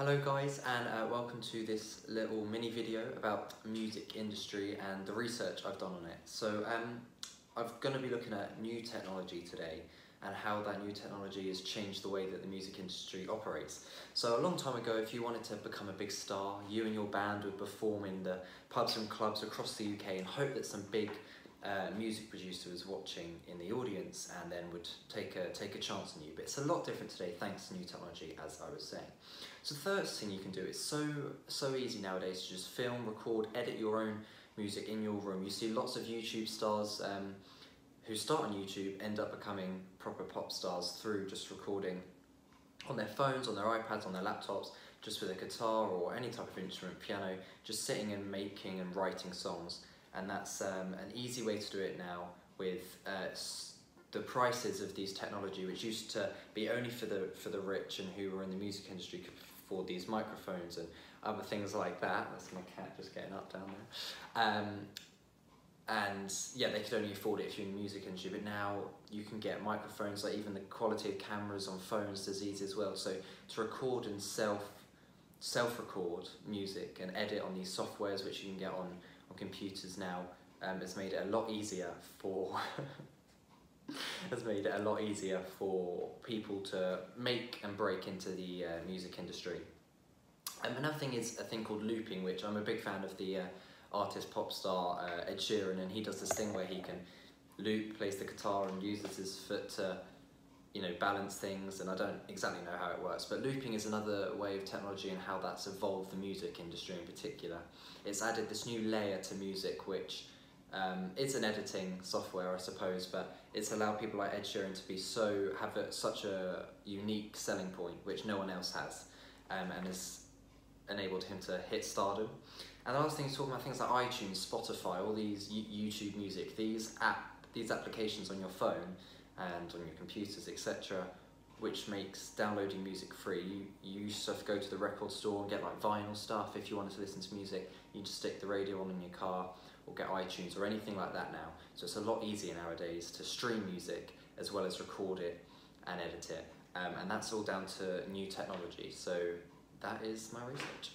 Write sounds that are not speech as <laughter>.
Hello guys and uh, welcome to this little mini video about music industry and the research I've done on it. So um, I'm going to be looking at new technology today and how that new technology has changed the way that the music industry operates. So a long time ago if you wanted to become a big star, you and your band would perform in the pubs and clubs across the UK and hope that some big uh, music producer was watching in the audience and then would take a, take a chance on you. But it's a lot different today thanks to new technology, as I was saying. So the first thing you can do, it's so, so easy nowadays to just film, record, edit your own music in your room. You see lots of YouTube stars um, who start on YouTube end up becoming proper pop stars through just recording on their phones, on their iPads, on their laptops, just with a guitar or any type of instrument, piano, just sitting and making and writing songs and that's um, an easy way to do it now with uh, the prices of these technology, which used to be only for the for the rich and who were in the music industry could afford these microphones and other things like that. That's my cat just getting up down there. Um, and yeah, they could only afford it if you're in the music industry, but now you can get microphones, like even the quality of cameras on phones is easy as well. So to record and self self-record music and edit on these softwares which you can get on on computers now um, has made it a lot easier for <laughs> has made it a lot easier for people to make and break into the uh, music industry. Um, another thing is a thing called looping, which I'm a big fan of the uh, artist pop star uh, Ed Sheeran, and he does this thing where he can loop, plays the guitar, and uses his foot to you know, balance things, and I don't exactly know how it works, but looping is another way of technology and how that's evolved the music industry in particular. It's added this new layer to music, which um, it's an editing software, I suppose, but it's allowed people like Ed Sheeran to be so, have a, such a unique selling point, which no one else has, um, and has enabled him to hit stardom. And the last thing is talking about things like iTunes, Spotify, all these YouTube music, these app, these applications on your phone, and on your computers, etc., which makes downloading music free. You, you used to go to the record store and get like vinyl stuff. If you wanted to listen to music, you just stick the radio on in your car or get iTunes or anything like that now. So it's a lot easier nowadays to stream music as well as record it and edit it. Um, and that's all down to new technology. So that is my research.